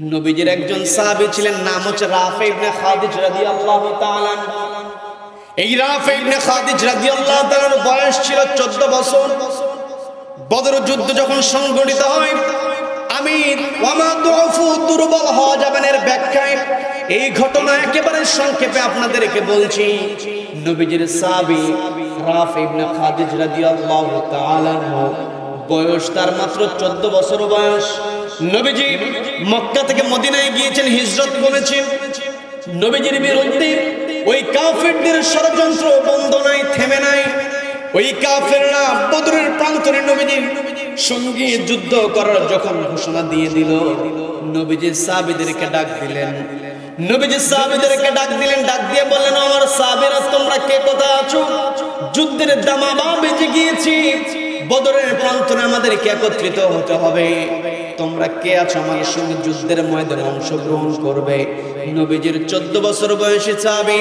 নবীজির একজন সাহাবী ছিলেন, নাম হচ্ছে রাফে ইবনে খাদিজ রাদিয়াল্লাহু তাআলা। এই রাফে ইবনে খাদিজ রাদিয়াল্লাহু তাআলার বয়স ছিল 14 বছর। বদর যুদ্ধ যখন সংগঠিত হয় আমি দুর্বল হওয়া যাবেন এর ব্যাখ্যায় এই ঘটনা একেবারে সংক্ষেপে আপনাদেরকে বলছি। নবীজির সাহাবী রাফে ইবনে খাদিজ রাদিয়াল্লাহু তাআলা বয়স তার মাত্র 14 বছর বয়স। নবীজি মক্কা থেকে মদিনায় গিয়েছেন, হিজরত করেছেন। নবীজির বিরুদ্ধে ওই কাফেরদের ষড়যন্ত্র বন্ধ নাই, থেমে নাই। ওই কাফেররা বদরের প্রান্তরে নবীজির সঙ্গে যুদ্ধ করার যখন ঘোষণা দিয়ে দিল, নবীজি সাহাবীদেরকে ডাক দিলেন। নবীজি সাহাবীদেরকে ডাক দিলেন, ডাক দিয়ে বললেন, আমার সাহাবীরা, তোমরা কে কথা আছো? যুদ্ধের দামাবা বেজে গিয়েছি। বদরের প্রান্তরে আমাদেরকে একত্রিত হতে হবে। তোমরা কে আছো আমার সঙ্গে যুদ্ধের ময়দানে অংশগ্রহণ করবে? নবীজির 14 বছর বয়সী সাহাবী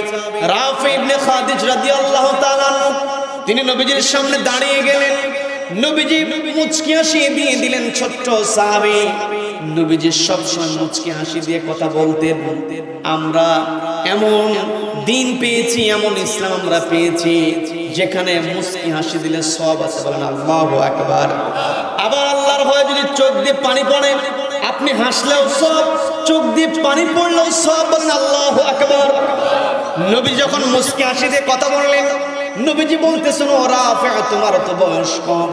রাফি ইবনে খাদিজ রাদিয়াল্লাহু তাআলা তিনি নবীজির সামনে দাঁড়িয়ে গেলেন। নবীজি মুচকি হাসি দিয়ে দিলেন ছোট্ট সাহাবী। নবীজি মুচকি হাসি দিয়ে কথা আমরা এমন দিন পেয়েছি, এমন ইসলাম আমরা পেয়েছি, যেখানে মুচকি হাসি দিলে সব আছে বলেন আল্লাহু আকবার। আবার আল্লাহর ভয়ে যদি চোখ দিয়ে পানি পড়ে, আপনি হাসলেও সব, চোখ দিয়ে পানি পড়লেও সব আল্লাহু আকবার। নবী যখন মুচকি হাসি দিয়ে কথা বললেন, নবীজি বলতেছেন ওরা তোমার তো বয়স কম।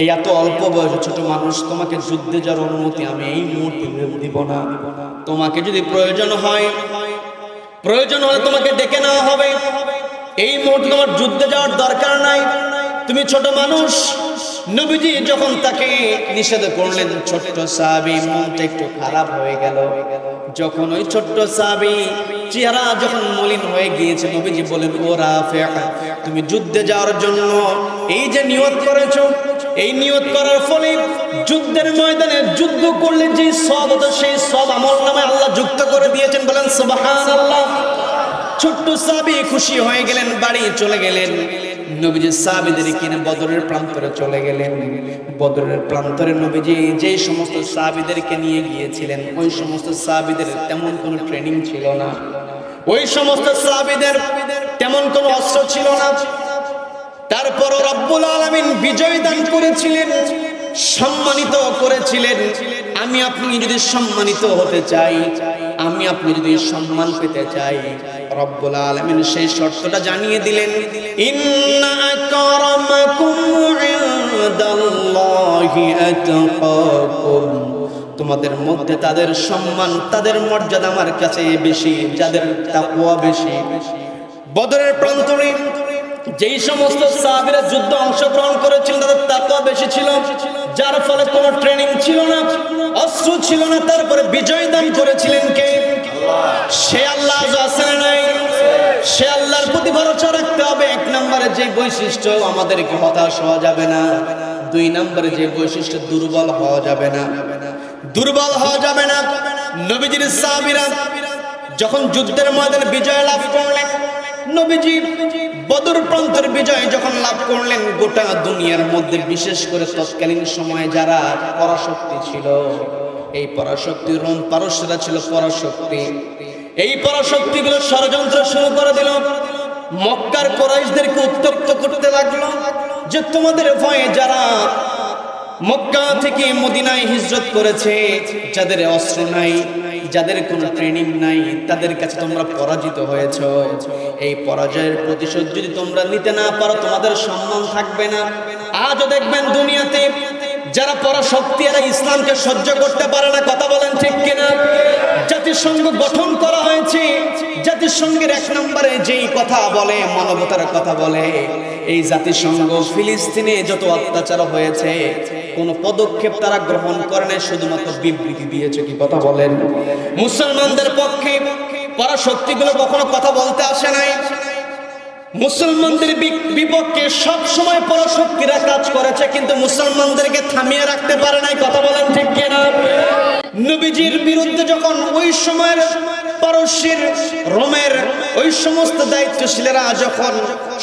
এই এত অল্প বয়সে ছোট মানুষ, তোমাকে যুদ্ধে যাওয়ার অনুমতি আমি এই মুহূর্তে দিব না। তোমাকে যদি প্রয়োজন হয়, প্রয়োজন হলে তোমাকে ডেকে নেওয়া হবে। এই মুহূর্তে তোমার যুদ্ধে যাওয়ার দরকার নাই। তুমি ছোট মানুষ নবীজি যখন তাকে নিষেধ করলেন, ছোট্ট সাহাবি মনটা একটু খারাপ হয়ে গেল। যখন ওই ছোট্ট সাহাবি চেহারা যখন মলিন হয়ে গিয়েছে, নবীজি বলেন ও রাফিয়া, তুমি যুদ্ধে যাওয়ার জন্য এই যে নিয়ত করেছ, এই নিয়ত করার ফলে যুদ্ধের ময়দানে যুদ্ধ করলে যে সব সেই সব আমল নামে আল্লাহ যুক্ত করে দিয়েছেন বলেন, সুবহানাল্লাহ। ছোট্ট সাবি খুশি হয়ে গেলেন, বাড়ি চলে গেলেন। নবীজি সাহাবিদের কিনে বদরের প্রান্তরে চলে গেলেন। বদরের প্রান্তরে নবীজি যে সমস্ত সাহাবিদেরকে নিয়ে গিয়েছিলেন, ওই সমস্ত সাহাবিদের তেমন কোনো ট্রেনিং ছিল না। ওই সমস্ত সাহাবিদের তেমন কোনো অস্ত্র ছিল না। তারপরও রব্বুল আলামিন বিজয় দান করেছিলেন, সম্মানিত করেছিলেন। আমি আপনি যদি সম্মানিত হতে চাই, আমি আপনি যদি সম্মান পেতে চাই রব্বুল আলামিন সেই শর্তটা জানিয়ে দিলেন তোমাদের মধ্যে তাদের সম্মান, তাদের মর্যাদা আমার কাছে বেশি, যাদের তাকওয়া বেশি। বদরের প্রান্তরে যেই সমস্ত সাহাবীরা যুদ্ধ অংশগ্রহণ করেছিলেন তাদের তাকওয়া বেশি ছিল, যার ফলে কোনো ট্রেনিং ছিল না, অস্ত্র ছিল না, তারপরে বিজয় দান করেছিলেন কে? সে আল্লাহ আজ আছে না নাই? সে আল্লাহর প্রতি ভরসা রাখতে হবে। এক নম্বরে যে বৈশিষ্ট্য আমাদেরকে হতাশ হওয়া যাবে না। দুই নম্বরে যে বৈশিষ্ট্য দুর্বল হওয়া যাবে না। দুর্বল হওয়া যাবে না। নবীজির সাহাবীরা যখন যুদ্ধের ময়দানে বিজয় লাভ করলেন, নবীজি বদর প্রান্তের বিজয় যখন লাভ করলেন, গোটা দুনিয়ার মধ্যে বিশেষ করে তৎকালীন সময়ে যারা পরাশক্তি ছিল, এই পরাশক্তি রোম পারস্যরা ছিল পরাশক্তি। এই পরাশক্তিগুলো ষড়যন্ত্র শুরু করে দিল। মক্কার কোরাইশদেরকে উত্তপ্ত করতে লাগল যে তোমাদের ভয়ে যারা মক্কা থেকে মদিনায় হিজরত করেছে, যাদের অস্ত্র নাই, যাদের কোনো ট্রেনিং নাই, তাদের কাছে তোমরা পরাজিত হয়েছ। এই পরাজয়ের প্রতিশোধ যদি তোমরা নিতে না পারো, তোমাদের সম্মান থাকবে না। আজও দেখবেন দুনিয়াতে যারা পরাশক্তি এরা ইসলামকে সহ্য করতে পারে না, কথা বলেন ঠিক কিনা? জাতিসংঘ গঠন করা হয়েছে। জাতিসংঘের এক নম্বরে যেই কথা বলে, মানবতার কথা বলে, এই জাতিসংঘ ফিলিস্তিনে যত অত্যাচার হয়েছে, কোন পদক্ষেপ তারা গ্রহণ করে নাই, শুধুমাত্র বিবৃতি দিয়েছে কি কথা বলেন। মুসলমানদের পক্ষে পরা পরাশক্তিগুলো কখনো কথা বলতে আসে নাই। মুসলমানদের বিপক্ষে সব সময় পরাশক্তিরা কাজ করেছে, কিন্তু মুসলমানদেরকে থামিয়ে রাখতে পারে নাই, কথা বলেন ঠিক কিনা? নবীজির বিরুদ্ধে যখন ওই সময়ের পারস্যের, রোমের ওই সমস্ত দায়িত্বশীলেরা যখন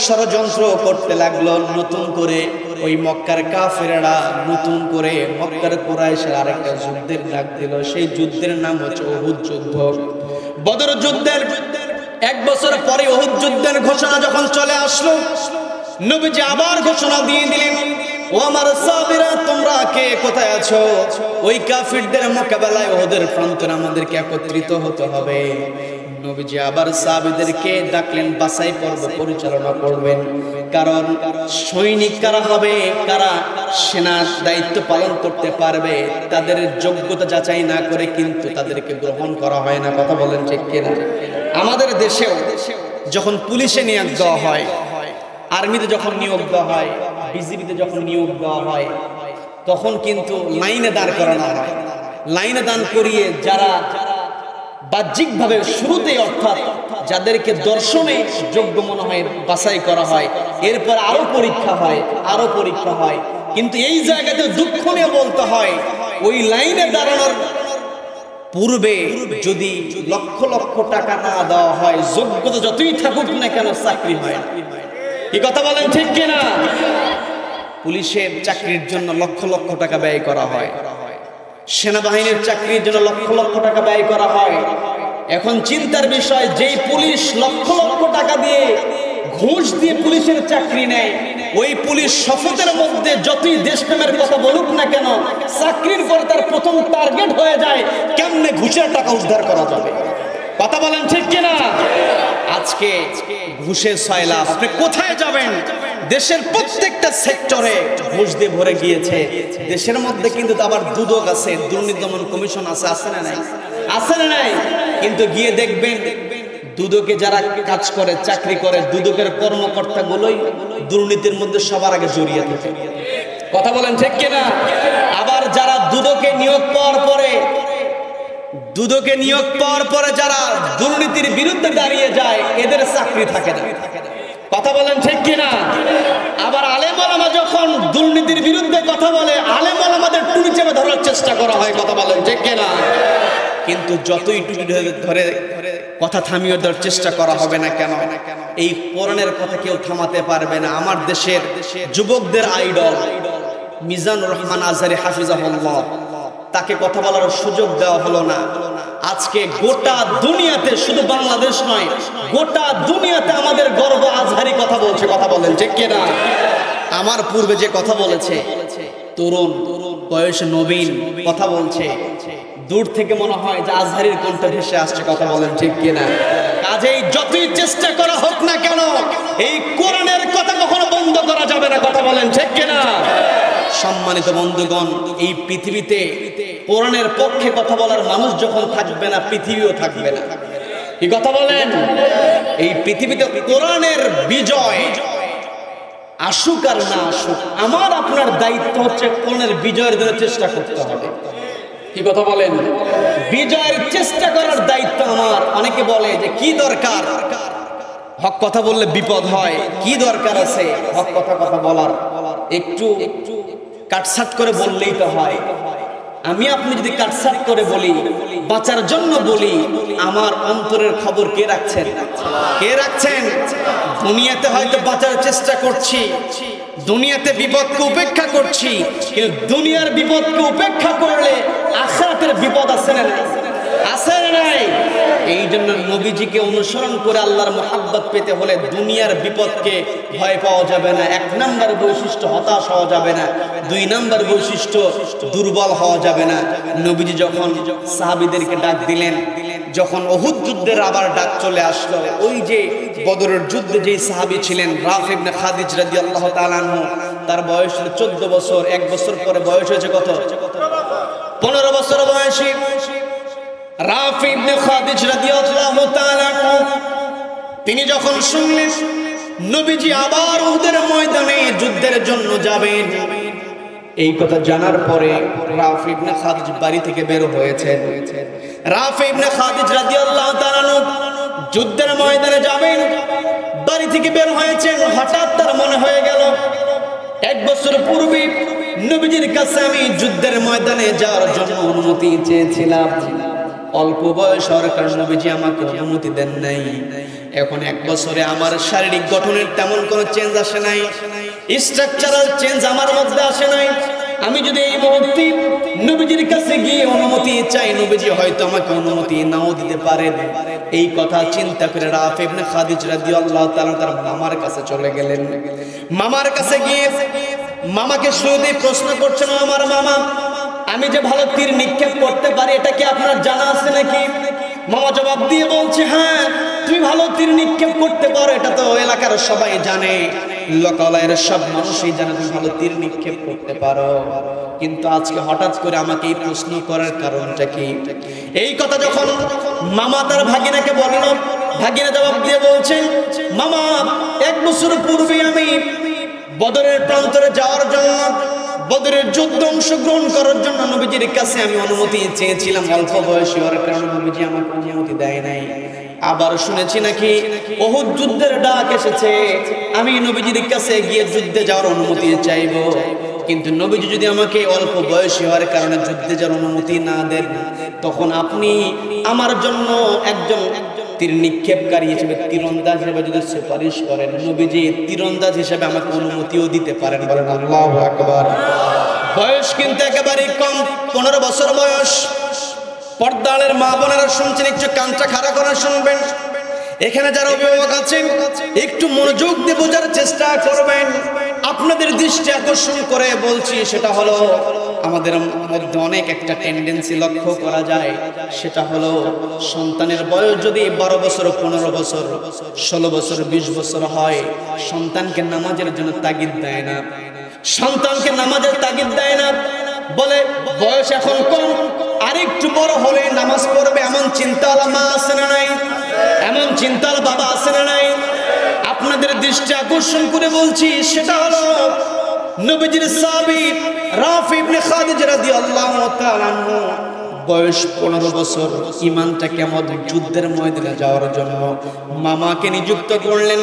ষড়যন্ত্র করতে লাগল, নতুন করে ওই মক্কার কাফেরেরা নতুন করে মক্কার কোরাইশের আরেকটা যুদ্ধের ডাক দিল, সেই যুদ্ধের নাম হচ্ছে অহুদ যুদ্ধ। বদর যুদ্ধের এক বছর পরে অহুদ যুদ্ধের ঘোষণা যখন চলে আসলো, নবীজি আবার ঘোষণা দিয়ে দিলেন, ও আমার সাবিরা তোমরা কে? কোথায় আছো? ওই কাফিরদের মোকাবেলায় ওদের প্রান্তরে আমাদেরকে একত্রিত হতে হবে। নবীজি আবার সাহাবীদেরকে ডাকলেন বাসাই পর্ব পরিচালনা করবেন। কারণ সৈনিক কারা হবে, কারা সেনার দায়িত্ব পালন করতে পারবে, তাদের যোগ্যতা যাচাই না করে কিন্তু তাদেরকে গ্রহণ করা হয় না। কথা বলেন ঠিক কিনা? আমাদের দেশেও যখন পুলিশে নিয়োগ দেওয়া হয়, আর্মিতে যখন নিয়োগ দেওয়া হয়, বিজিবিতে যখন নিয়োগ দেওয়া হয়, তখন কিন্তু লাইনে দাঁড় করানো হয়। লাইনে দান করিয়ে যারা বাহ্যিকভাবে শুরুতেই অর্থাৎ যাদেরকে দর্শনে যোগ্য মনে হয়, বাছাই করা হয়, এরপর আরও পরীক্ষা হয়, আরও পরীক্ষা হয়। কিন্তু এই জায়গাতে দুঃখ নিয়ে বলতে হয়, ওই লাইনে দাঁড়ানোর পূর্বে যদি লক্ষ লক্ষ টাকা না দেওয়া হয়, যোগ্যতা যতই থাকুক না কেন চাকরি হয় কি কথা বলেন ঠিক কিনা? পুলিশের চাকরির জন্য লক্ষ লক্ষ টাকা ব্যয় করা হয়। সেনাবাহিনীর চাকরির জন্য লক্ষ লক্ষ টাকা ব্যয় করা হয়। এখন চিন্তার বিষয়, যেই পুলিশ লক্ষ লক্ষ টাকা দিয়ে ঘুষ দিয়ে পুলিশের চাকরি নেয়। ওই পুলিশ শপথের মধ্যে যতই দেশপ্রেমের কথা বলুক না কেন, চাকরির পরে তার প্রথম টার্গেট হয়ে যায় কেমনে ঘুষের টাকা উদ্ধার করা যাবে। কথা বলেন ঠিক কিনা? আজকে ঘুষের সয়লাভ আপনি কোথায় যাবেন? দেশের প্রত্যেকটা সেক্টরে ঘুষ দিয়ে ভরে গিয়েছে। দেশের মধ্যে কিন্তু আবার দুদক আছে, দুর্নীতি দমন কমিশন আছে আছে না নাই? আছে না নাই? কিন্তু গিয়ে দেখবেন দুদকে যারা কাজ করে, চাকরি করে, দুদকের কর্মকর্তা গুলোই দুর্নীতির মধ্যে সবার আগে জড়িয়ে থাকে। কথা বলেন ঠিক কিনা? আবার যারা দুদকে নিয়োগ পাওয়ার পরে, দুদকে নিয়োগ পাওয়ার পরে যারা দুর্নীতির বিরুদ্ধে দাঁড়িয়ে যায়, এদের চাকরি থাকে না। কথা বলেন ঠিক কিনা? আবার আলেমালামা যখন দুর্নীতির বিরুদ্ধে কথা বলে আলেমালামাদের টুটি চেপে ধরার চেষ্টা করা হয়, কথা বলেন ঠিক কিনা? কিন্তু যতই টুটি ধরে কথা থামিয়ে দেওয়ার চেষ্টা করা হবে না কেন? এই কোরআনের কথা কেউ থামাতে পারবে না। আমার দেশের যুবকদের আইডল মিজানুর রহমান আজহারি হাফিজাহুল্লাহ, তাকে কথা বলার সুযোগ দেওয়া হলো না। আজকে গোটা দুনিয়াতে শুধু বাংলাদেশ নয়, গোটা দুনিয়াতে আমাদের গর্ব আজহারি কথা বলছে। কথা বলেন, ঠিক কিনা? আমার পূর্বে যে কথা বলেছে, তরুণ, বয়স নবীন, কথা বলছে। দূর থেকে মনে হয় যে আজহারির কোনটা ভেসে আসছে, কথা বলেন ঠিক কিনা? কাজেই যতই চেষ্টা করা হোক না কেন, এই কোরআনের কথা কখনো বন্ধ করা যাবে না, কথা বলেন ঠিক কিনা? সম্মানিত বন্ধুগণ, এই পৃথিবীতে কোরআনের পক্ষে কথা বলার মানুষ যখন থাকবে না, পৃথিবীও থাকবে না। কি কথা বলেন? এই পৃথিবীতে কোরআনের বিজয় আসুক আর না আসুক, আমার আপনার দায়িত্ব হচ্ছে কোরআনের বিজয়ের জন্য চেষ্টা করতে হবে। কি কথা বলেন? বিজয়ের চেষ্টা করার দায়িত্ব আমার। অনেকে বলে যে, কি দরকার? হক কথা বললে বিপদ হয়। কি দরকার আছে? হক কথা কথা বলার। একটু কাটসাট করে বললেই তো হয়। আমি আপনি যদি কাটসাট করে বলি, বাঁচার জন্য বলি, আমার অন্তরের খবর কে রাখছেন? কে রাখছেন? দুনিয়াতে হয়তো বাঁচার চেষ্টা করছি। দুনিয়াতে বিপদকে উপেক্ষা করছি, কিন্তু দুনিয়ার বিপদকে উপেক্ষা করলে আখরাতের বিপদ আছে না আছে নাই? এই জন্য নবীজিকে অনুসরণ করে আল্লাহর মোহাব্বত পেতে হলে দুনিয়ার বিপদকে ভয় পাওয়া যাবে না। এক নাম্বার বৈশিষ্ট্য, হতাশ হওয়া যাবে না। দুই নাম্বার বৈশিষ্ট্য, দুর্বল হওয়া যাবে না। নবীজি যখন সাহাবিদেরকে ডাক দিলেন যখন অহুদ যুদ্ধের আবার ডাক চলে আসলো, ওই যে বদরের যুদ্ধে যেই সাহাবি ছিলেন, রাফ ইবনে খাদিজ রাদিয়াল্লাহু তাআলা আনহু, তার বয়স ছিল 14 বছর, এক বছর পরে বয়স হয়েছে কত? 15 বছর বয়সী রাফ খাদিজ রাদিয়াল্লাহু তাআলা আনহু। তিনি যখন শুনলেন, নবীজি আবার উহুদের ময়দানে যুদ্ধের জন্য যাবেন এই কথা জানার পরে রাফ ইবনে খাদিজ বাড়ি থেকে বের হয়েছেন। রাফ ইবনে খাদিজ রাদিয়াল্লাহু তাআলা যুদ্ধের ময়দানে যাবেন, বাড়ি থেকে বের হয়েছেন, হঠাৎ তার মনে হয়ে গেল, এক বছর পূর্বে নবীজির কাছে আমি যুদ্ধের ময়দানে যাওয়ার জন্য অনুমতি চেয়েছিলাম। অল্প বয়স হওয়ার কারণে নবীজি আমাকে অনুমতি দেন নাই। এখন এক বছরে আমার শারীরিক গঠনের তেমন কোনো চেঞ্জ আসে নাই। স্ট্রাকচারাল চেঞ্জ আমার মধ্যে আসে নাই। আমি যদি এই মুহূর্তে নবীজির কাছে গিয়ে অনুমতি চাই, নবীজি হয়তো আমাকে অনুমতি নাও দিতে পারেন। এই কথা চিন্তা করে রাফ ইবনে খাদিজ রাদিয়াল্লাহু তাআলা তার মামার কাছে চলে গেলেন। মামার কাছে গিয়ে মামাকে শুরুতেই প্রশ্ন করছেন আমার মামা, আমি যে ভালো তীর নিক্ষেপ করতে পারি, এটা কি আপনার জানা আছে নাকি? মামা জবাব দিয়ে বলছে হ্যাঁ ভালো তীর নিক্ষেপ করতে পারো, এটা তো এলাকার সবাই জানে। লোকালয়ের সব মানুষই জানে তুমি ভালো তীর নিক্ষেপ করতে পারো। কিন্তু আজকে হঠাৎ করে আমাকে এই প্রশ্ন করার কারণটা কি? এই কথা যখন মামা তার ভাগিনাকে বলল, ভাগিনা জবাব দিয়ে বলছেন মামা, এক বছর পূর্বে আমি বদরের প্রান্তরে যাওয়ার জন্য, বদরের যুদ্ধ অংশগ্রহণ করার জন্য নবীজির কাছে আমি অনুমতি চেয়েছিলাম। অল্প বয়সী হওয়ার কারণে নবীজি আমাকে অনুমতি দেয় নাই। আবার শুনেছি নাকি বহুত যুদ্ধের ডাক এসেছে। আমি নবীজির কাছে গিয়ে যুদ্ধে যাওয়ার অনুমতি চাইব। কিন্তু নবীজি যদি আমাকে অল্প বয়সী হওয়ার কারণে যুদ্ধে যাওয়ার অনুমতি না দেন, তখন আপনি আমার জন্য একজন তীর নিক্ষেপকারী হিসেবে তীরন্দাজ হিসেবে যদি সুপারিশ করেন, নবীজি তীরন্দাজ হিসেবে আমাকে অনুমতিও দিতে পারেন বলেন আল্লাহু আকবার। বয়স কিন্তু একেবারেই কম, পনেরো বছর বয়স। পর্দালের মা বোনেরা শুনছেন, একটু কানটা খাড়া করে শুনবেন। এখানে যারা অভিভাবক আছেন, একটু মনোযোগ দিয়ে বোঝার চেষ্টা করবেন। আপনাদের দৃষ্টি আকর্ষণ করে বলছি, সেটা হলো আমাদের মধ্যে অনেক একটা টেন্ডেন্সি লক্ষ্য করা যায়। সেটা হলো সন্তানের বয়স যদি বারো বছর, পনেরো বছর, ষোলো বছর, বিশ বছর হয়, সন্তানকে নামাজের জন্য তাগিদ দেয় না। সন্তানকে নামাজের তাগিদ দেয় না। বলে বয়স এখন কম। আরেকটু বড় হলে নামাজ পড়বে, এমন চিন্তাওয়ালা মা আছে না নাই? এমন চিন্তাওয়ালা বাবা আছে না নাই? আপনাদের দৃষ্টি আকর্ষণ করে বলছি, সেটা হলো নবীজির সাহাবী রাফি ইবনে খাদিজা রাদিয়াল্লাহু তাআলা আনহু। বয়স পনেরো বছর ইমানটা কেমন? যুদ্ধের ময়দানে যাওয়ার জন্য মামাকে নিযুক্ত করলেন,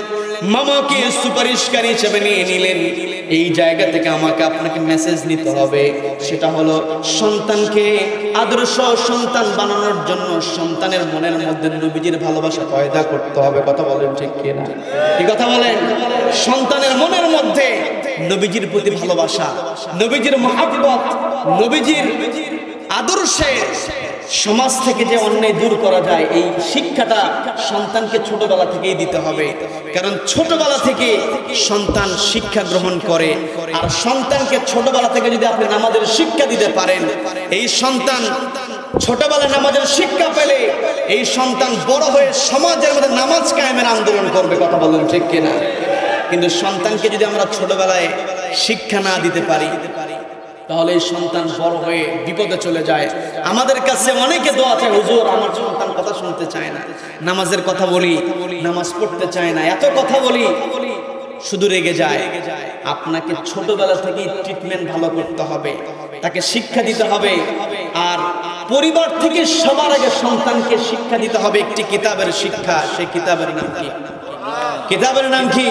মামাকে সুপারিশকারী হিসেবে নিয়ে নিলেন। এই জায়গা থেকে আমাকে আপনাকে মেসেজ নিতে হবে। সেটা হলো, সন্তানকে আদর্শ সন্তান বানানোর জন্য সন্তানের মনের মধ্যে নবীজির ভালোবাসা পয়দা করতে হবে। কথা বলেন ঠিক কিনা? এই কথা বলেন? সন্তানের মনের মধ্যে নবীজির প্রতি ভালোবাসা, নবীজির মহাব্বত, নবীজির আদর্শে সমাজ থেকে যে অন্যায় দূর করা যায়, এই শিক্ষাটা সন্তানকে ছোটবেলা থেকেই দিতে হবে। কারণ ছোটবেলা থেকে সন্তান শিক্ষা গ্রহণ করে, আর সন্তানকে ছোটবেলা থেকে যদি আপনি নামাজের শিক্ষা দিতে পারেন, এই সন্তান ছোটবেলায় নামাজের শিক্ষা পেলে, এই সন্তান বড় হয়ে সমাজের মধ্যে নামাজ কায়েমের আন্দোলন করবে, কথা বলুন ঠিক কিনা? কিন্তু সন্তানকে যদি আমরা ছোটবেলায় শিক্ষা না দিতে পারি তাহলে এই সন্তান বড় হয়ে বিপদে চলে যায়। আমাদের কাছে অনেকে দোয়া আছে হুজুর, আমার সন্তান কথা শুনতে চায় না। নামাজের কথা বলি, নামাজ পড়তে চায় না। এত কথা বলি, শুধু রেগে যায়। আপনাকে ছোটবেলা থেকেই ট্রিটমেন্ট ভালো করতে হবে। তাকে শিক্ষা দিতে হবে। আর পরিবার থেকে সবার আগে সন্তানকে শিক্ষা দিতে হবে একটি কিতাবের শিক্ষা। সেই কিতাবের নাম কি? কিতাবের নাম কি?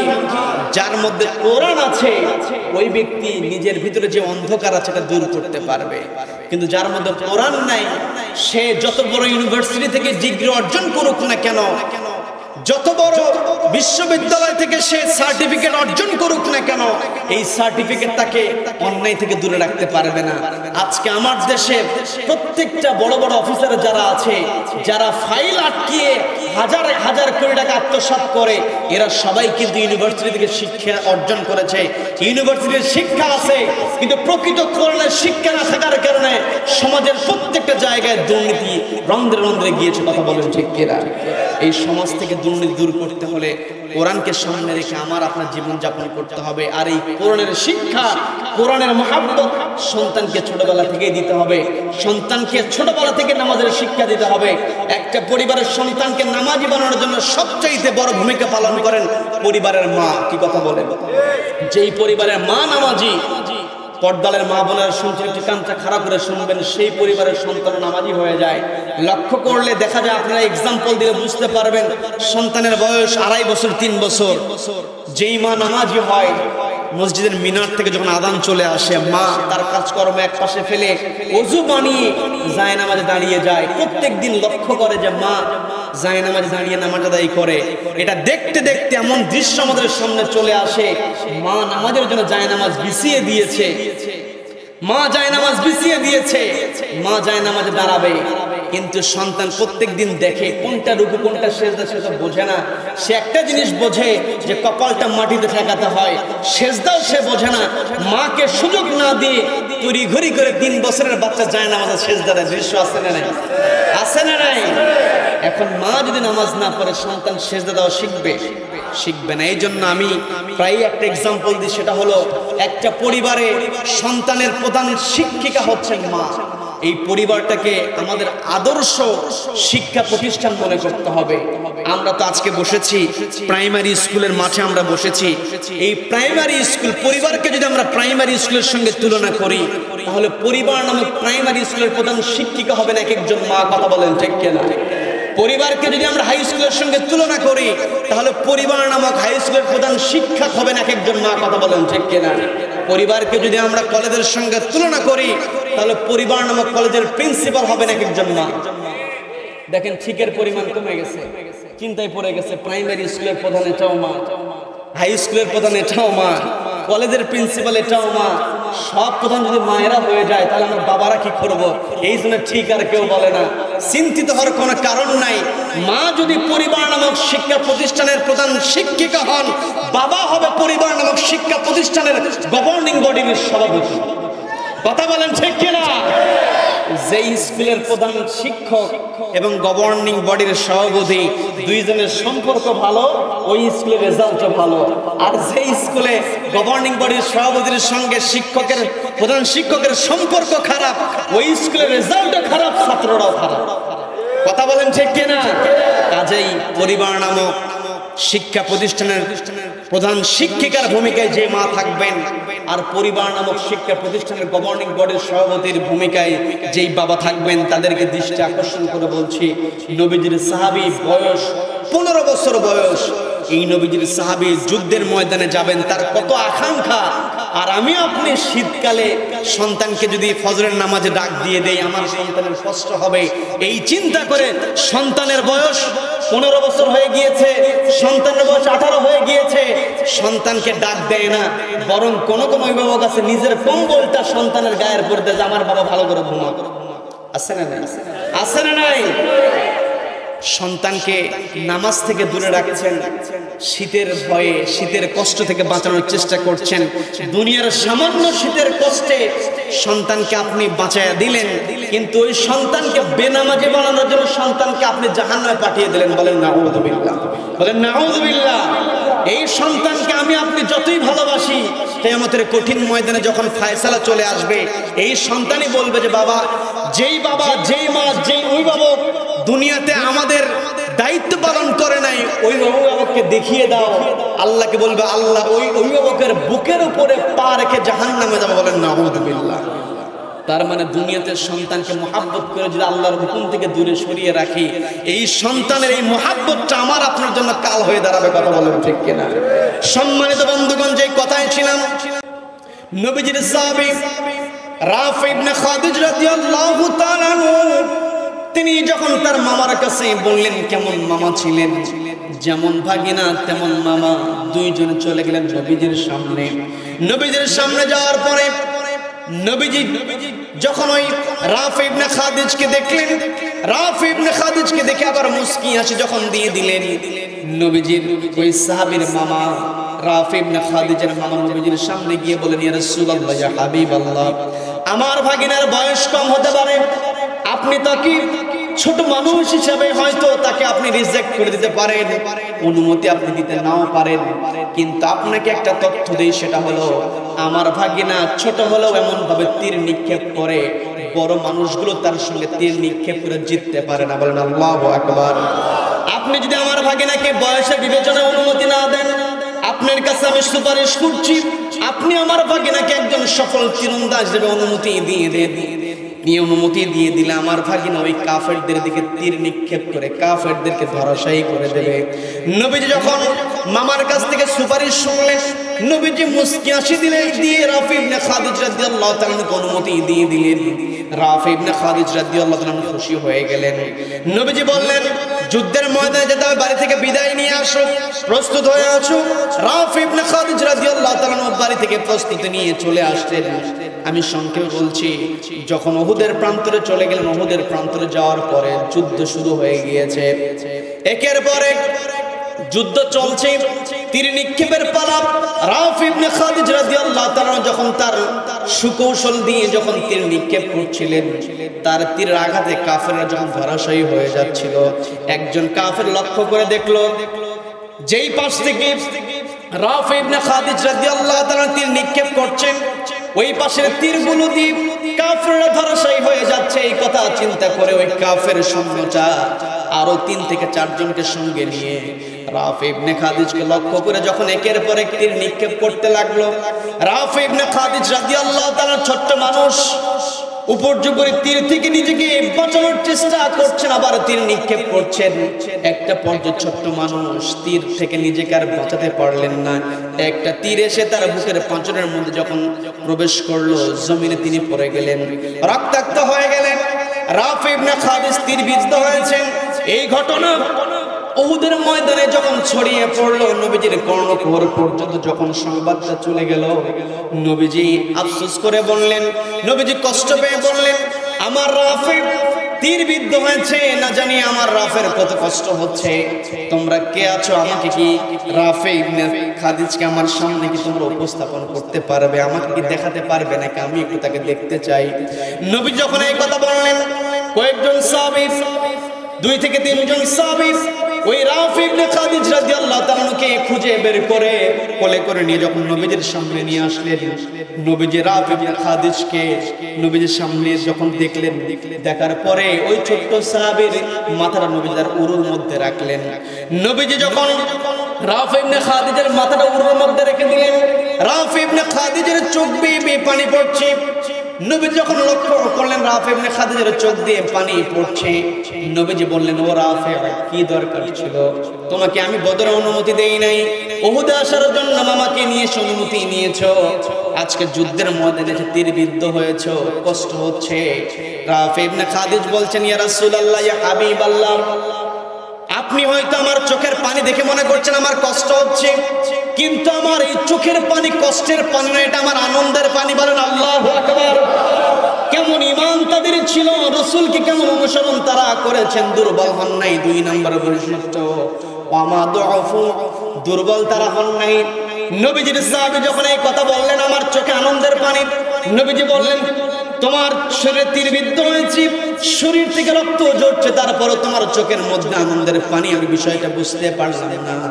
যার মধ্যে কোরআন আছে, ওই ব্যক্তি নিজের ভিতরে যে অন্ধকার আছে এটা দূর করতে পারবে। কিন্তু যার মধ্যে কোরআন নাই, সে যত বড় ইউনিভার্সিটি থেকে ডিগ্রি অর্জন করুক না কেন, যত বড় বিশ্ববিদ্যালয় থেকে সে সার্টিফিকেট অর্জন করুক না কেন, এই সার্টিফিকেট তাকে অন্যায় থেকে দূরে রাখতে পারবে না। আজকে আমার দেশে প্রত্যেকটা বড় বড় অফিসার যারা আছে, যারা ফাইল আটকিয়ে হাজার হাজার কোটি টাকা আত্মসাৎ করে, এরা সবাই কিন্তু ইউনিভার্সিটি থেকে শিক্ষা অর্জন করেছে। ইউনিভার্সিটির শিক্ষা আছে, কিন্তু প্রকৃত করণের শিক্ষা না থাকার কারণে সমাজের প্রত্যেকটা জায়গায় দুর্নীতি রন্ধ্রে রন্ধ্রে গিয়েছে, কথা বলেন ঠিক কিনা? এই সমাজ থেকে দুর্নীতি দূর করতে হলে কোরআনকে সামনে রেখে আমার আপনার জীবন যাপন করতে হবে, আর এই কোরআনের শিক্ষা, কোরআনের মহাব্বত সন্তানকে ছোটবেলা থেকেই দিতে হবে, সন্তানকে ছোটবেলা থেকে নামাজের শিক্ষা দিতে হবে। একটা পরিবারের সন্তানকে নামাজি বানানোর জন্য সবচাইতে বড় ভূমিকা পালন করেন পরিবারের মা। কি কথা বলেন যেই পরিবারের মা নামাজি, পর্দালের মা বোনের শুনছেন, একটি কানটা খারাপ করে শুনবেন, সেই পরিবারের সন্তান নামাজি হয়ে যায়। লক্ষ্য করলে দেখা যায় আপনারা এক্সাম্পল দিয়ে বুঝতে পারবেন, সন্তানের বয়স আড়াই বছর, তিন বছর। যেই মা নামাজি হয় মসজিদের মিনার থেকে যখন আদান চলে আসে, মা তার কাজকর্ম এক পাশে ফেলে অজু বানিয়ে যায় নামাজে দাঁড়িয়ে যায়। প্রত্যেক দিন লক্ষ্য করে যে মা যায় নামাজে দাঁড়িয়ে নামাজ আদায় করে। এটা দেখতে দেখতে এমন দৃশ্য আমাদের সামনে চলে আসে। মা নামাজের জন্য যায় নামাজ বিছিয়ে দিয়েছে। মা যায় নামাজ বিছিয়ে দিয়েছে। মা যায় নামাজে দাঁড়াবে। কিন্তু সন্তান প্রত্যেক দিন দেখে কোনটা রুকু কোনটা সেজদা, সেটা বোঝে না। সে একটা জিনিস বোঝে যে কপালটা মাটিতে ঠেকাতে হয়। সেজদাও সে বোঝে না। মাকে সুযোগ না দিয়ে তৈরি ঘড়ি করে তিন বছরের বাচ্চা যায় না, আমাদের দেয় দৃশ্য আছে না নাই? আছে না নাই? এখন মা যদি নামাজ না পড়ে, সন্তান সেজদা দেওয়া শিখবে? শিখবে না। এই জন্য আমি প্রায় একটা এক্সাম্পল দিই, সেটা হলো, একটা পরিবারে সন্তানের প্রধান শিক্ষিকা হচ্ছেন মা। এই পরিবারটাকে আমাদের আদর্শ শিক্ষা প্রতিষ্ঠান মনে করতে হবে। আমরা তো আজকে বসেছি, প্রাইমারি স্কুলের মাঠে আমরা বসেছি। এই প্রাইমারি স্কুল, পরিবারকে যদি আমরা প্রাইমারি স্কুলের সঙ্গে তুলনা করি, তাহলে পরিবার নামক প্রাইমারি স্কুলের প্রধান শিক্ষিকা হবেন এক একজন মা কথা বলেন ঠিক কেনা? পরিবারকে যদি আমরা হাই স্কুলের সঙ্গে তুলনা করি, তাহলে পরিবার নামক হাই স্কুলের প্রধান শিক্ষক হবেন এক একজন মা কথা বলেন ঠিক কিনা? পরিবারকে যদি আমরা কলেজের সঙ্গে তুলনা করি, তাহলে পরিবার নামক কলেজের প্রিন্সিপাল হবেন এক একজন মা দেখেন, ঠিকের পরিমাণ কমে গেছে। চিন্তায় পড়ে গেছে প্রাইমারি স্কুলের প্রধান এটাও মা হাই স্কুলের প্রধান এটাও মা কলেজের প্রিন্সিপাল এটাও মা সব প্রধান যদি মায়েরা হয়ে যায়, তাহলে আমার বাবারা কি করব? এই জন্য ঠিক আর কেউ বলে না। চিন্তিত হওয়ার কোনো কারণ নাই। মা যদি পরিবার নামক শিক্ষা প্রতিষ্ঠানের প্রধান শিক্ষিকা হন, বাবা হবে পরিবার নামক শিক্ষা প্রতিষ্ঠানের গভর্নিং বডির সভাপতি। কথা বলেন ঠিক কিনা? যে স্কুলের প্রধান শিক্ষক এবং গভর্নিং বডির সভাপতি, দুইজনের সম্পর্ক ভালো, ওই স্কুলের রেজাল্টও ভালো। আর যে স্কুলে গভর্নিং বডির সভাপতির সঙ্গে শিক্ষকের, প্রধান শিক্ষকের সম্পর্ক খারাপ, ওই স্কুলের রেজাল্টও খারাপ, ছাত্ররাও খারাপ। বলেন ঠিক কিনা? কাজেই পরিবার নামক শিক্ষা প্রতিষ্ঠানের প্রধান শিক্ষিকার ভূমিকায় যে মা থাকবেন আর পরিবার নামক শিক্ষা প্রতিষ্ঠানের গভর্নিং বোর্ডের সভাপতির ভূমিকায় যেই বাবা থাকবেন তাদেরকে দৃষ্টি আকর্ষণ করে বলছি নবীজির সাহাবি বয়স পনেরো বছর বয়স। এই নবীজির সাহাবি যুদ্ধের ময়দানে যাবেন, তার কত আকাঙ্ক্ষা। আর আমি আপনি শীতকালে সন্তানকে যদি ফজরের নামাজে ডাক দিয়ে দেই, আমার সন্তানের কষ্ট হবে। এই চিন্তা করে সন্তানের বয়স পনেরো বছর হয়ে গিয়েছে, সন্তানের বয়স আঠারো হয়ে গিয়েছে, সন্তানকে ডাক দেয় না। বরং কোন কোন অভিভাবক আছে, নিজের কম্বলটা সন্তানের গায়ের পরে যে আমার বাবা ভালো করে ঘুমা আছে না আছে না নাই? সন্তানকে নামাজ থেকে দূরে রাখছেন। শীতের ভয়ে, শীতের কষ্ট থেকে বাঁচানোর চেষ্টা করছেন। দুনিয়ার সামান্য শীতের কষ্টে সন্তানকে আপনি বাঁচাইয়া দিলেন। কিন্তু ওই সন্তানকে বেনামাজি বানানোর জন্য সন্তানকে আপনি জাহান্নামে পাঠিয়ে দিলেন বলেন বলেন এই সন্তানকে আমি আপনি যতই ভালোবাসি, কেয়ামতের কঠিন ময়দানে যখন ফায়সালা চলে আসবে, এই সন্তানই বলবে যে, বাবা, যেই বাবা, যেই মা, যেই অভিভাবক দুনিয়াতে আমাদের দায়িত্ব পালন করে নাই, ওই অভিভাবককে দেখিয়ে দাও। আল্লাহকে বলবে, আল্লাহ, ওই অভিভাবকের বুকের উপরে পা রেখে জাহান নামে যাব। বলেন নাহুদুবিল্লাহ তার মানে দুনিয়াতে সন্তানকে মহাব্বত করে যদি আল্লাহর হুকুম থেকে দূরে সরিয়ে রাখি, এই সন্তানের এই মহাব্বতটা আমার আপনার জন্য কাল হয়ে দাঁড়াবে, কথা বলেন ঠিক কিনা? সম্মানিত বন্ধুগণ যে কথায় ছিলাম, নবীজির সাহাবী রাফি ইবনে খাদিজ রাদিয়াল্লাহু তাআলা তিনি যখন তার মামার কাছে বললেন, কেমন মামা ছিলেন? যেমন ভাগিনা, তেমন মামা। দুইজন চলে গেলেন নবীজির সামনে। নবীজির সামনে যাওয়ার পরে নবীজি যখন ওই খাদিজকে দেখলেন খাদিজকে দেখে আবার যখন দিয়ে দিলেন মামা খাদিজের মামা সামনে গিয়ে বলেন আমার ভাগিনার বয়স কম হতে পারে। আপনি তাকে ছোট মানুষ হিসাবে হয়তো তাকে আপনি রিজেক্ট করে দিতে পারেন, অনুমতি আপনি দিতে নাও পারেন। কিন্তু আপনাকে একটা তথ্য দেই, সেটা হলো, আমার ভাগিনা ছোট হলেও এমন ভাবে তীর নিক্ষেপ করে, বড় মানুষগুলো তার সঙ্গে তীর নিক্ষেপ করে জিততে পারে না। বলেন আল্লাহ আকবার। আপনি যদি আমার ভাগিনাকে বয়সে বিবেচনায় অনুমতি না দেন, আপনার কাছে আমি সুপারিশ করছি, আপনি আমার ভাগিনাকে একজন সফল তীরন্দাজ হিসেবে অনুমতি দিয়ে দেন। নিয়ে অনুমতি দিয়ে দিলে আমার ভাগিনা ওই কাফেরদের দিকে তীর নিক্ষেপ করে, কাফেরদেরকে ধরাশায়ী করে দেবে। নবীজি যখন মামার কাছ থেকে সুপারিশ শুনলেন, নবীজি মুস্কি হাসি দিলে দিয়ে রাফি ইবনে খাদিজ রাদিয়াল্লাহু তাআলাকে অনুমতি দিয়ে দিলেন। রাফি ইবনে খাদিজ রাদিয়াল্লাহু তাআলা খুশি হয়ে গেলেন। নবীজি বললেন, যুদ্ধের ময়দানে যেতে হবে বাড়ি থেকে বিদায় নিয়ে আসো, প্রস্তুত হয়ে আসো। রাফি ইবনে খাদিজ রাদিয়াল্লাহু তাআলা বাড়ি থেকে প্রস্তুতি নিয়ে চলে আসলেন আমি সংক্ষেপে বলছি, যখন ওহুদের প্রান্তরে চলে গেলেন ওহুদের প্রান্তরে যাওয়ার পরে যুদ্ধ শুরু হয়ে গিয়েছে। একের পর এক যুদ্ধ চলছে। তীর নিক্ষেপের পালা, রাফ ইবনে খাদিজ রাদিয়াল্লাহু তাআলা যখন তার সুকৌশল দিয়ে যখন তীর নিক্ষেপ করছিলেন, তার তীর আঘাতে কাফেররা যখন ধরাশায়ী হয়ে যাচ্ছিল, একজন কাফের লক্ষ্য করে দেখল, যেই পাশ থেকে রাফ ইবনে খাদিজ রাদিয়াল্লাহু তাআলা তীর নিক্ষেপ করছেন ওই পাশের তীরগুলো দিয়ে কাফেররা ধরাশায়ী হয়ে যাচ্ছে। এই কথা চিন্তা করে ওই কাফের সৈন্যটা আরও তিন থেকে চারজনকে সঙ্গে নিয়ে রাফ ইবনে খাদিজকে লক্ষ্য করে যখন একের পর এক নিক্ষেপ করতে লাগল, রাফ ইবনে খাদিজ রাদিয়াল্লাহু তাআলা ছোট্ট মানুষ উপর্যুপ করে তীর থেকে নিজেকে আবার তীর নিক্ষেপ করছেন। একটা তীর থেকে নিজেকে আর পারলেন না। একটা তীর এসে মধ্যে যখন প্রবেশ করল, জমিনে তিনি পড়ে গেলেন। রক্তাক্ত হয়ে গেলেন। রাফ খাদিজ তীর বিদ্ধ হয়েছেন। এই ঘটনা ওহুদের ময়দানে যখন ছড়িয়ে পড়ল, নবীজির কর্ণকুহর পর্যন্ত যখন সংবাদটা চলে গেল, নবীজি আফসোস করে বললেন, নবীজি কষ্ট পেয়ে বললেন, আমার রাফে তীর বিদ্ধ হয়েছে, না জানি আমার রাফের কত কষ্ট হচ্ছে। তোমরা কে আছো, আমাকে কি রাফে খাদিজকে আমার সামনে কি তোমরা উপস্থাপন করতে পারবে? আমাকে কি দেখাতে পারবে নাকি আমি একটু তাকে দেখতে চাই? নবী যখন এই কথা বললেন, কয়েকজন সাহাবী, দুই থেকে তিনজন সাহাবী ওই রাফি ইবনে খাদিজ রাদিয়াল্লাহু তাআলাকে খুঁজে বের করে কোলে করে নিয়ে যখন নবীজির সামনে নিয়ে আসলেন, নবীজি রাফি ইবনে খাদিজকে নবীজির সামনে যখন দেখলেন, দেখার পরে ওই ছোট্ট সাহাবীর মাথাটা নবীজির উরুর মধ্যে রাখলেন। নবীজি যখন রাফি ইবনে খাদিজের মাথাটা উরুর মধ্যে রেখে দিলেন, রাফি ইবনে খাদিজের চোখ বেয়ে পানি পড়ছে নবী যখন লক্ষ্য করলেন রাফে ইবনে খাদিজার চোখ দিয়ে পানি পড়ছে, নবীজি বললেন, ও রাফে, কি দরকার ছিল? তোমাকে আমি বদর অনুমতি দেই নাই। ওহুদে আসার জন্য মামাকে নিয়ে অনুমতি নিয়েছো। আজকে যুদ্ধের ময়দানে তীর বিদ্ধ হয়েছো, কষ্ট হচ্ছে। রাফে ইবনে খাদিজ বলছেন, ইয়া রাসূলুল্লাহ, ইয়া হাবিবাল্লাহ, আপনি হয়তো আমার চোখের পানি দেখে মনে করছেন, আমার কষ্ট হচ্ছে। কিন্তু আমার এই চোখের পানি, কষ্টের পানি না, এটা আমার আনন্দের পানি। বলেন, আল্লাহ কেমন ইমান তাদের ছিল, রসুলকে কেমন অনুসরণ তারা করেছেন, দুর্বল হন নাই, দুই নম্বর বৈশিষ্ট্য। দুর্বল তারা হন নাই। নবীজির সাহাবী যখন এই কথা বললেন, আমার চোখে আনন্দের পানি, নবীজি বললেন তোমার শরীরে তীরবিদ্ধ হয়েছি, শরীর থেকে রক্ত জড়ছে তারপরও তোমার চোখের মধ্যে আনন্দের পানি। আমি বিষয়টা বুঝতে পারলাম না।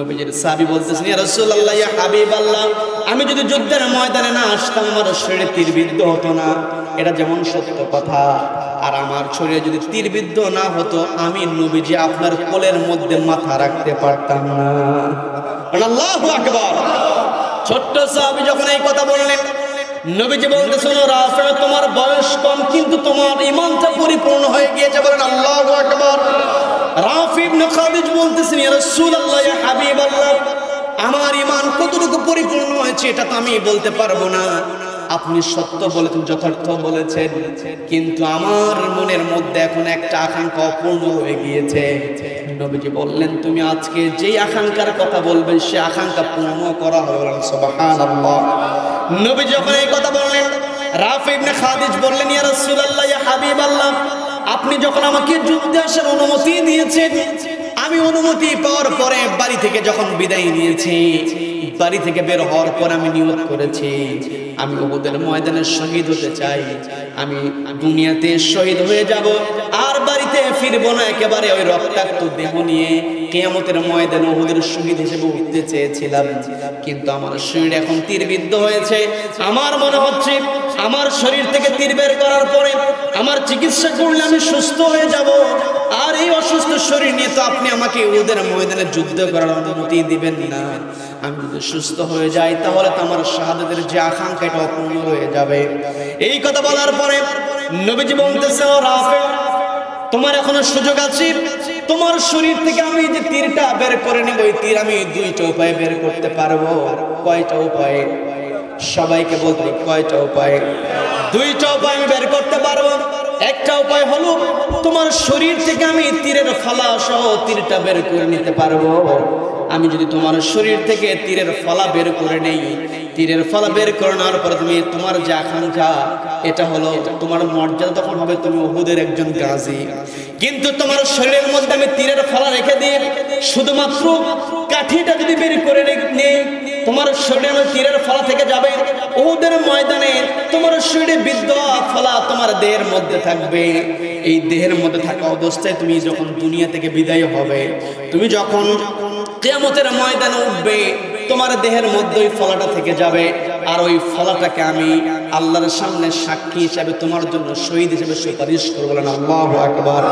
নবীজির সাহাবী বলতেছেন রাসূলুল্লাহ, ইয়া হাবিবাল্লাহ, আমি যদি যুদ্ধের ময়দানে না আসতাম, আমার শরীরে তীরবিদ্ধ হতো না। এটা যেমন সত্য কথা। আর আমার শরীরে যদি তীরবিদ্ধ না হতো, আমি নবীজি আপনার কোলের মধ্যে মাথা রাখতে পারতাম না। আল্লাহু আকবার! ছোট্ট সাহাবী যখন এই কথা বললেন নবীজি বলতে শোনো রাফে, তোমার বয়স কম, কিন্তু তোমার ইমানটা পরিপূর্ণ হয়ে গিয়েছে। বলেন, আল্লাহু আকবার। রাফি ইবনে খাদিজ বলতেছেন, ইয়া রাসূলুল্লাহ, ইয়া হাবিবাল্লাহ, আমার ইমান কতটুকু পরিপূর্ণ হয়েছে এটা তো আমি বলতে পারব না। আপনি সত্য বলেছেন, যথার্থ বলেছেন, কিন্তু আমার মনের মধ্যে এখন একটা আকাঙ্ক্ষা অপূর্ণ হয়ে গিয়েছে। নবীজি বললেন, তুমি আজকে যেই আকাঙ্ক্ষার কথা বলবেন, সে আকাঙ্ক্ষা পূর্ণ করা হবে সুবহানাল্লাহ। নবী যখন এই কথা বললেন, রাফ ইবনে খাদিজ বললেন, ইয়া রাসূলুল্লাহ, ইয়া হাবিবাল্লাহ, আপনি যখন আমাকে যুদ্ধে আসার অনুমতি দিয়েছেন আমি অনুমতি পাওয়ার পরে বাড়ি থেকে যখন বিদায় নিয়েছি, বাড়ি থেকে বের হওয়ার পর আমি নিয়ত করেছি। আমি ওদের ময়দানে শহীদ হতে চাই। আমি দুনিয়াতে শহীদ হয়ে যাব। আর বাড়িতে ফিরবো না, একেবারে ওই রক্তাক্ত দেহ নিয়ে কেয়ামতের ময়দানে ওদের শহীদ হিসেবে উঠতে চেয়েছিলাম। কিন্তু আমার শরীর এখন তীরবিদ্ধ হয়েছে। আমার মনে হচ্ছে আমার শরীর থেকে তীর বের করার পরে আমার চিকিৎসা করলে আমি সুস্থ হয়ে যাব। আর এই অসুস্থ শরীর নিয়ে তো আপনি আমাকে ওদের ময়দানে যুদ্ধ করার অনুমতি দিবেন না। আমি যদি সুস্থ হয়ে যাই তাহলে তো আমার শাহাদাতের যে আকাঙ্ক্ষা এটা অপূর্ণ হয়ে যাবে। এই কথা বলার পরে নবীজি বলতেছে তোমার এখনও সুযোগ আছে? তোমার শরীর থেকে আমি যে তীরটা বের করে নেব, ওই তীর আমি দুইটা উপায়ে বের করতে পারব। কয়টা উপায়ে সবাইকে বলতে কয়টা উপায়? দুইটা উপায় আমি বের করতে পারব। একটা উপায় হলো, তোমার শরীর থেকে আমি তীরের ফালা সহ তীরটা বের করে নিতে পারব। আমি যদি তোমার শরীর থেকে তীরের ফলা বের করে নেই, তীরের ফলা বের করে নেওয়ার পরে তুমি তোমার যে আকাঙ্ক্ষা, এটা হলো তোমার মর্যাদা তখন হবে তুমি উহুদের একজন গাজী। কিন্তু তোমার শরীরের মধ্যে আমি তীরের ফলা রেখে দিয়ে শুধুমাত্র কাঠিটা যদি বের করে নেই, তোমার শরীরে আমার তীরের ফলা থেকে যাবে। ওদের ময়দানে তোমার শরীরে বিদ্যা ফলা তোমার দেহের মধ্যে থাকবে। এই দেহের মধ্যে থাকা অবস্থায় তুমি যখন দুনিয়া থেকে বিদায় হবে, তুমি যখন কেয়ামতের ময়দানে উঠবে, তোমার দেহের মধ্যে ওই ফলাটা থেকে যাবে, আর ওই ফলাটাকে আমি আল্লাহর সামনে সাক্ষী হিসাবে তোমার জন্য শহীদ হিসেবে সুপারিশ করব না আল্লাহ একবার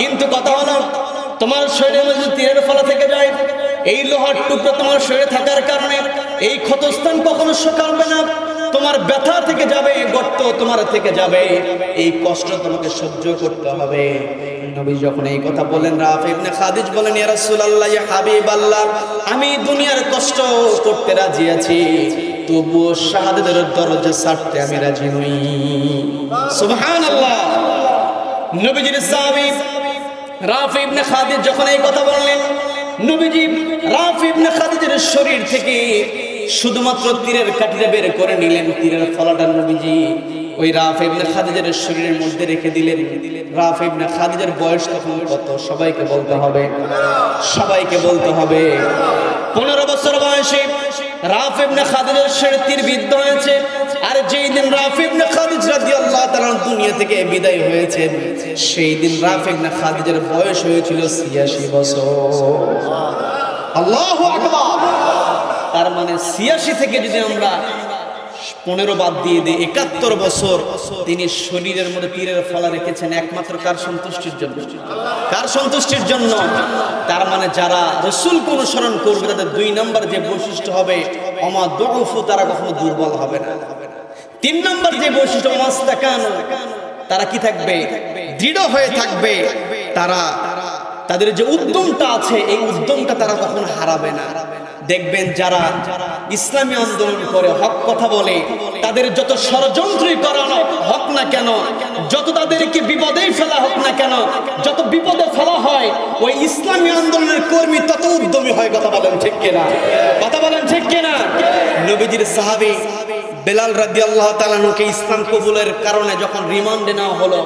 কিন্তু কথা হলো, তোমার শরীরের মধ্যে তীরের ফলা থেকে যায়, এই লোহার টুকরো তোমার শরীরে থাকার কারণে এই ক্ষতস্থান কখনো শুকাবে না, তোমার ব্যথা থেকে যাবে গর্ত তোমার থেকে যাবে, এই কষ্ট তোমাকে সহ্য করতে হবে। নবী যখন এই কথা বলেন, রাফ ইবনে খাদিজ বলেন, ইয়া রাসূলুল্লাহ, ইয়া হাবিবাল্লাহ, আমি দুনিয়ার কষ্ট করতে রাজি আছি, তবুও শাহাদাতের দরজা ছাড়তে আমি রাজি নই। সুবহানাল্লাহ। নবীজির সাহাবী রাফ ইবনে খাদিজ যখন এই কথা বললেন, নবীজি রাফ ইবনে খাদিজের শরীর থেকে শুধুমাত্র তীরের কাঠিটা বের করে নিলেন। তীরের ফলাটা নবীজি ওই রাফ ইবনে খাদিজের শরীরের মধ্যে রেখে দিলেন। রাফ ইবনে খাদিজের বয়স তখন কত? সবাইকে বলতে হবে। সবাইকে বলতে হবে। পনেরো বছর বয়সে রাফ ইবনে খাদিজের শরীরে তীর বিদ্ধ হয়েছে। আর যেই দিন রাফ ইবনে খাদিজ রাদিয়াল্লাহু তাআলা দুনিয়া থেকে বিদায় হয়েছে সেই দিন রাফ ইবনে খাদিজের বয়স হয়েছিল 86 বছর। আল্লাহু আকবার! তার মানে 86 থেকে যদি আমরা পনেরো বাদ দিয়ে দিয়ে একাত্তর বছর তিনি শরীরের মধ্যে তীরের ফলা রেখেছেন একমাত্র কার সন্তুষ্টির জন্য? কার সন্তুষ্টির জন্য? তার মানে যারা রসুলকে অনুসরণ করবে, তাদের দুই নম্বর যে বৈশিষ্ট্য হবে অমা দফু তারা কখনো দুর্বল হবে না। তিন নম্বর যে বৈশিষ্ট্য মাস্তাকানো তারা কি থাকবে? দৃঢ় হয়ে থাকবে। তারা, তাদের যে উদ্যমটা আছে, এই উদ্যমটা তারা কখনো হারাবে না। দেখবেন যারা ইসলামী আন্দোলন করে হক কথা বলে, তাদের যত ষড়যন্ত্রই করানো হক না কেন, যত তাদেরকে বিপদেই ফেলা হোক না কেন, যত বিপদে ফেলা হয়, ওই ইসলামী আন্দোলনের কর্মী তত উদ্যমী হয়, কথা বলেন ঠিক কিনা? কথা বলেন ঠিক কিনা? নবীজির সাহাবী বেলাল রাদি আল্লাহ তালানুকে ইসলাম কবুলের কারণে যখন রিমান্ডে নেওয়া হলো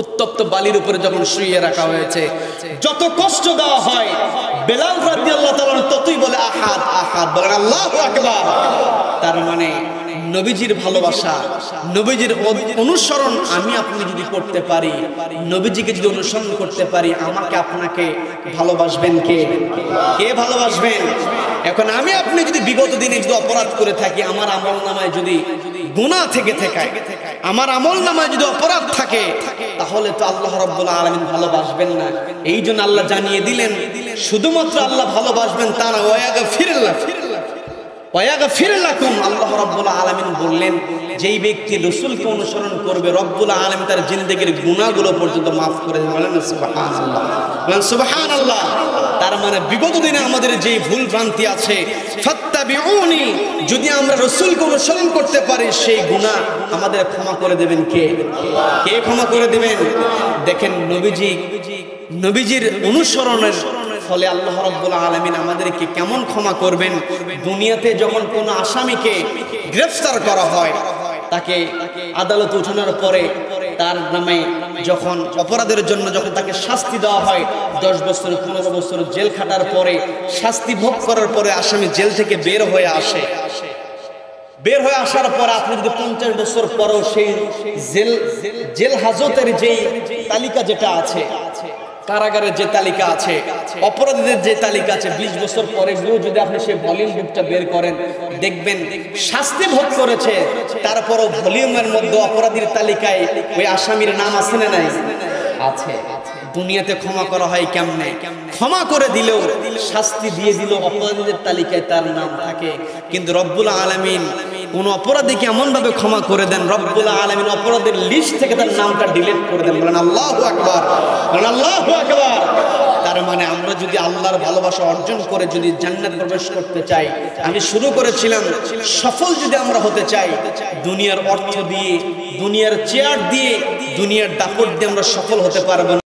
উত্তপ্ত বালির উপরে যখন শুয়ে রাখা হয়েছে, যত কষ্ট দেওয়া হয়, বেলাল রাজি আল্লাহ ততই বলে আহাদ আহাদ, বলেন আল্লাহ আকবার। তার মানে নবীজির ভালোবাসা, নবীজির অনুসরণ আমি আপনি যদি করতে পারি, নবীজিকে যদি অনুসরণ করতে পারি, আমাকে আপনাকে ভালোবাসবেন কে? কে ভালোবাসবেন? এখন আমি আপনি যদি বিগত দিনে যদি অপরাধ করে থাকি, আমার আমল নামায় যদি গুণা থেকে থেকায় আমার আমল নামায় যদি অপরাধ থাকে, তাহলে তো আল্লাহ রব্বুল আলমিন ভালোবাসবেন না। এই জন্য আল্লাহ জানিয়ে দিলেন, শুধুমাত্র আল্লাহ ভালোবাসবেন তা না ওয়াগা ওয়াগা ফিরলাকুম আল্লাহ বললেন, যেই ব্যক্তি রসুলকে অনুসরণ করবে তার পর্যন্ত মাফ করে বলেন আল্লাহ তার মানে আমাদের যে ভুল ভ্রান্তি আছে যদি আমরা রসুলকে অনুসরণ করতে পারি, সেই গুণা আমাদের ক্ষমা করে দেবেন কে? কে ক্ষমা করে দেবেন? দেখেন, নবীজি, নবীজির অনুসরণের ফলে আল্লাহ রব্বুল আলমিন আমাদেরকে কেমন ক্ষমা করবেন? দুনিয়াতে যখন কোনো আসামিকে গ্রেফতার করা হয়, তাকে আদালত উঠানোর পরে তার নামে যখন অপরাধের জন্য যখন তাকে শাস্তি দেওয়া হয়, দশ বছর, পনেরো বছর জেল খাটার পরে, শাস্তি ভোগ করার পরে আসামি জেল থেকে বের হয়ে আসে। বের হয়ে আসার পর আপনি যদি পঞ্চাশ বছর পরও সেই জেল জেল হাজতের যেই তালিকা যেটা আছে কারাগারের যে তালিকা আছে, অপরাধীদের যে তালিকা আছে, বিশ বছর পরে যদি আপনি সেই ভলিউম বুকটা বের করেন, দেখবেন শাস্তি ভোগ করেছে। তারপরও ভলিউমের মধ্যে অপরাধীর তালিকায় ওই আসামির নাম আছে না নাই? আছে। দুনিয়াতে ক্ষমা করা হয় কেমনে? ক্ষমা করে দিলেও শাস্তি দিয়ে দিল অপরাধীদের তালিকায় তার নাম থাকে। কিন্তু রব্বুল আলমিন কোন অপরাধীকে এমন ভাবে ক্ষমা করে দেন, রব্বুল আলমিন অপরাধের লিস্ট থেকে তার নামটা ডিলিট করে দেন। বলেন, আল্লাহ আল্লাহ তার মানে আমরা যদি আল্লাহর ভালোবাসা অর্জন করে যদি জান্নাত প্রবেশ করতে চাই, আমি শুরু করেছিলাম সফল যদি আমরা হতে চাই, দুনিয়ার অর্থ দিয়ে, দুনিয়ার চেয়ার দিয়ে, দুনিয়ার দাপট দিয়ে আমরা সফল হতে পারব